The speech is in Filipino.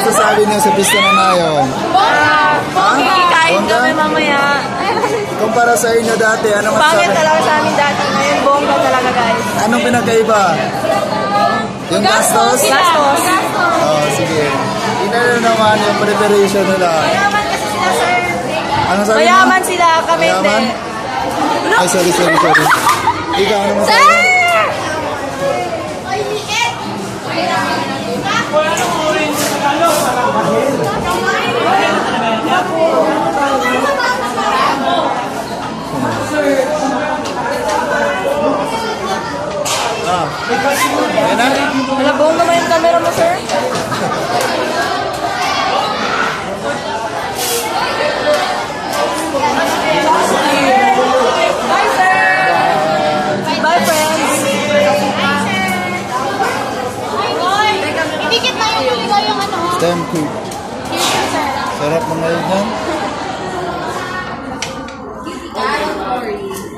masasabi niyo sa pista na ngayon? Kain Bongga? kami mamaya. Kumpara sa inyo dati, ano Pangit masasabi? talaga sa amin dati. Ngayon, bongga talaga, guys. Anong pinagkaiba? Yung gastos? Gastos. Oh, sige. Inano naman yung preparation nila. Mayaman kasi sila, sir. Ano sabi mo? Mayaman sila, kami hindi. Mayaman? Ay, sorry, sorry, sorry. Ikaw, ano masasabi? Sir! Yan na? Nalabaw naman yung camera mo, sir. Bye, sir! Bye, friends! Idikit na yung ano. Stem cook. Sarap mga yun yan. Don't worry.